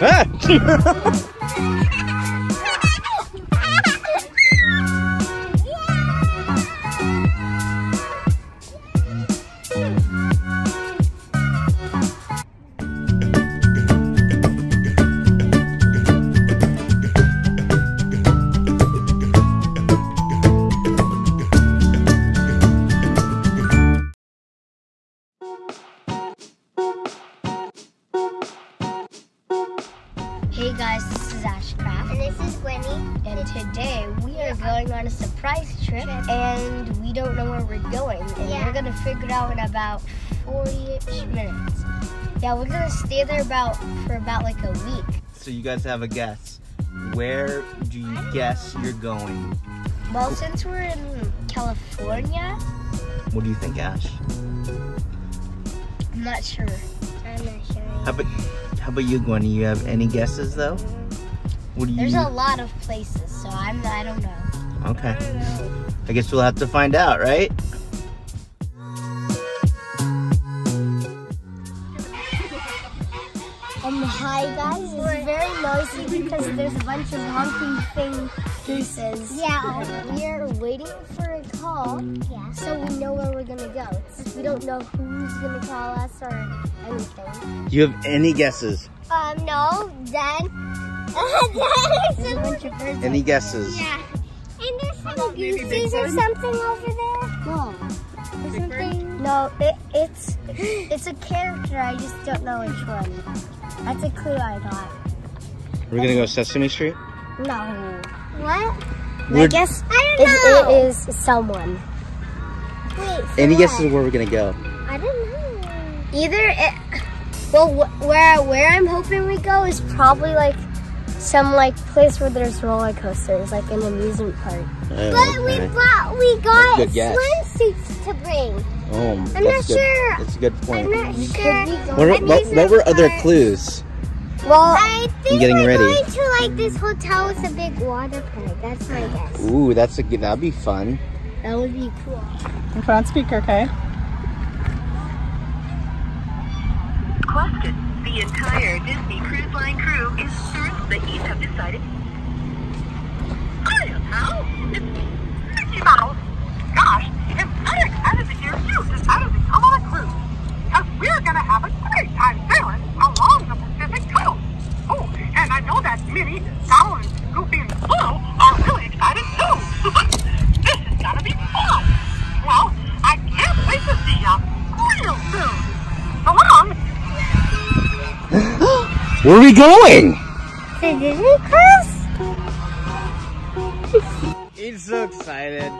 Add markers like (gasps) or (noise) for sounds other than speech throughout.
É? (laughs) out in about 40-ish minutes. Yeah, we're gonna stay there about for about like a week. So you guys have a guess. Where do you guess you're going? Well, since we're in California, What do you think, Ash? I'm not sure. I'm not sure. How about how about you, Gwennie? You have any guesses though? What do you? There's a lot of places, so I'm I don't know. Okay. I guess we'll have to find out, right? Hi guys, it's very noisy because there's a bunch of honking thing gooses. Yeah. (laughs) We're waiting for a call, Yeah. so we know where we're gonna go. We don't know who's gonna call us or anything. Do you have any guesses? Um, no. Then. (laughs) There's a bunch of birds. Any guesses? yeah. And there's some gooses or something over there. No. There's something. No, it, it's it's a character. I just don't know which one. That's a clue I got. Are We're gonna go Sesame Street. No. What? I We're- guess I don't know. it is someone. Wait. Any so guesses where we're gonna go? I don't know. Either it, well, wh- where where I'm hoping we go is probably like some like place where there's roller coasters, like an amusement park. Oh, But we brought, we got Good guess. swimsuits to bring. Oh, I'm that's not good. sure. That's a good point. I'm not sure. could What, what, what were other clues? Well, I think getting we're ready. going to like this hotel with a big water park. That's my guess. Ooh, that's a good. That'd be fun. that would be cool. Put on speaker, okay? Question. The entire Disney Cruise Line crew is certain that you have decided. I don't know. Mickey Mouse. Gosh, I'm so excited to hear you decided to come on a cruise. Because we're going to have a great time sailing along the Pacific coast. Oh, and I know that Minnie, Donald, Goofy, and Blue are really excited too. (laughs) this is going to be fun. Well, I can't wait to see you real soon. So long. (gasps) Where are we going? The Disney cruise? He's so excited.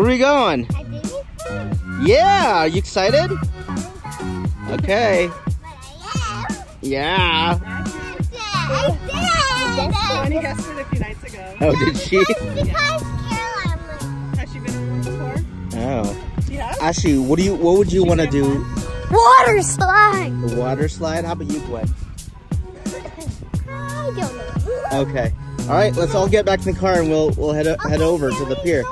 Where are we going? A Disney cruise? Yeah, are you excited? Okay. Yeah. I did! Bonnie guessed it a few nights ago. Oh, did she? Because Caroline Has she been in one before? Oh. She has? Ashley, what do you? What would you want to do? Water slide. The water slide? How about you, Gwen? (laughs) I don't know. Okay. All right, let's all get back in the car and we'll we'll head head over to the pier.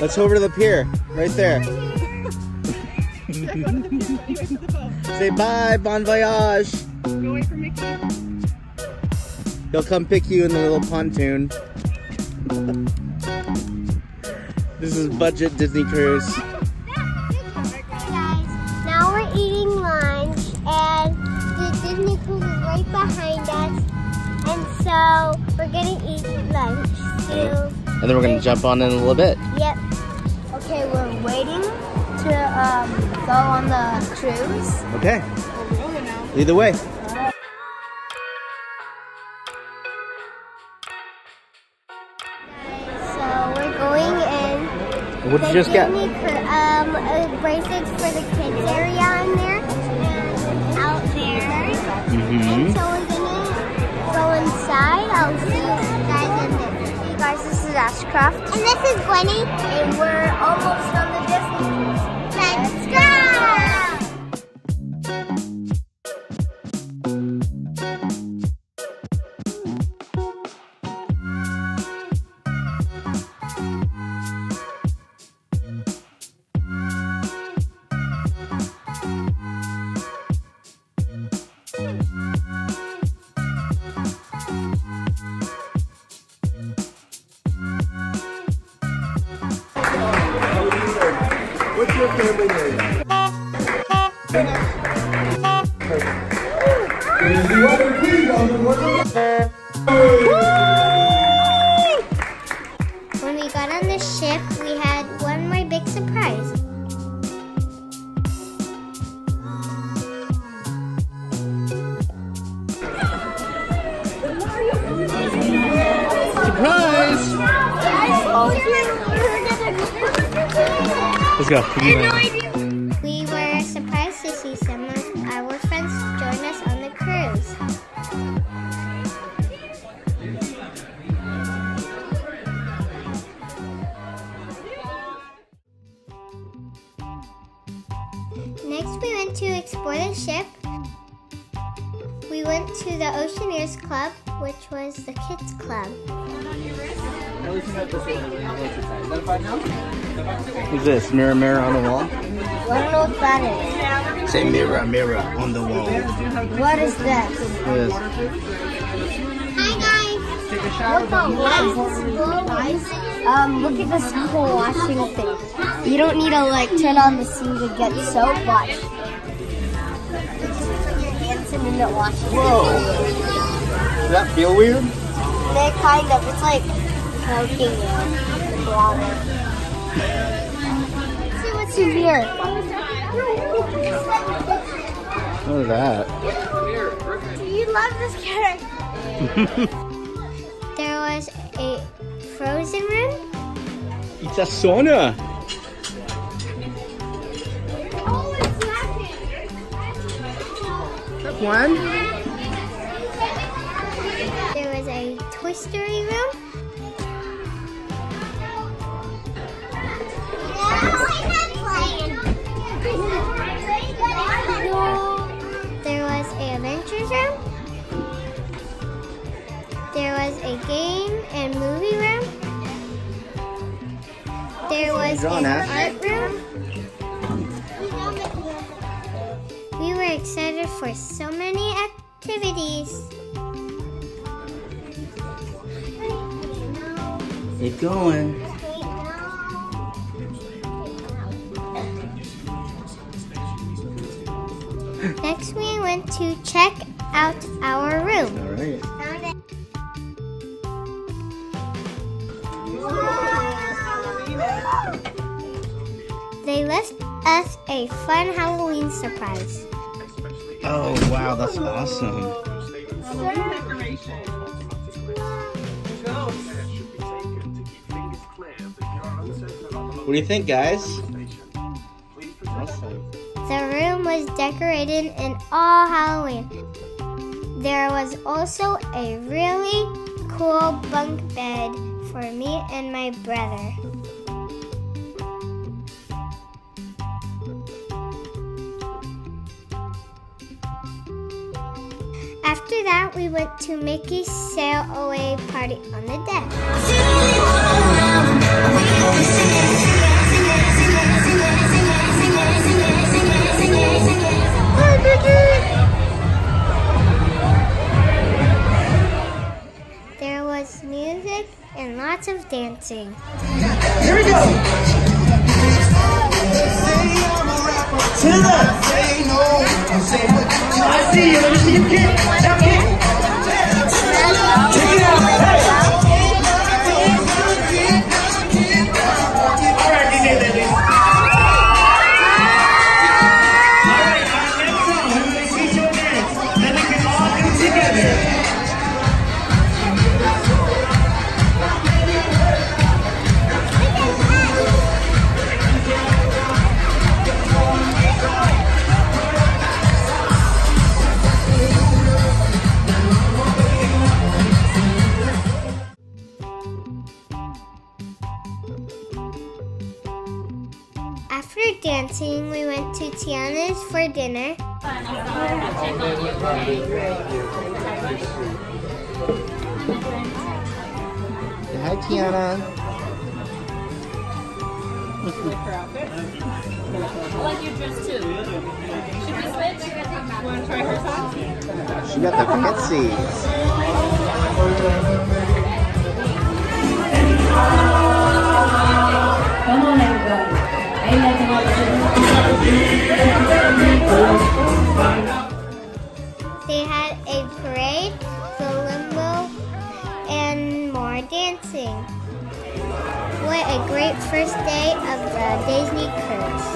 Let's over to the pier, right there. (laughs) Say bye, bon voyage. He'll come pick you in the little pontoon. (laughs) This is budget Disney cruise. Now we're eating lunch and the Disney cruise is right behind us. And so we're gonna eat lunch. And then we're gonna jump on in a little bit. Yep. Okay, we're waiting to um, go on the cruise. Okay. We're going now. Either way. So we're going in. What did you just get? me um, bracelets for the kids area in there and out there. Mm-hmm. And inside. I'll see you guys. Hey guys, this is Ashcraft, And this is Gwennie. and we're almost on the ship, we had one more big surprise. Surprise! Let's go. We went to the Oceaneers Club, which was the kids' club. Who's this? Mirror, mirror on the wall? I don't know what that Say mirror, mirror on the wall. What is this? Yes. Hi, guys. Look at lights. Um, look at this (laughs) whole washing thing. You don't need to like turn on the scene to get soap, but it's just put your hands in and it. Whoa. Does that feel weird? They kind of, it's like poking you water. See what's in here. What is that? Do you love this character? (laughs) There was a frozen room. It's a sauna. One. There was a Toy Story room. There was a adventures room. There was a game and movie room. There was an art room. Excited for so many activities. Keep going. Next, we went to check out our room. All right. They left us a fun Halloween surprise. Oh wow, that's awesome. What do you think, guys? Awesome. The room was decorated in all Halloween. There was also a really cool bunk bed for me and my brother. After that, we went to Mickey's sail away party on the deck. There was music and lots of dancing. I see you. Let me see you kick. Now kick. For dinner. Hi, Tiana. I like your dress too. Should we switch? You want to try her socks? She got the fancy. Great first day of the Disney cruise.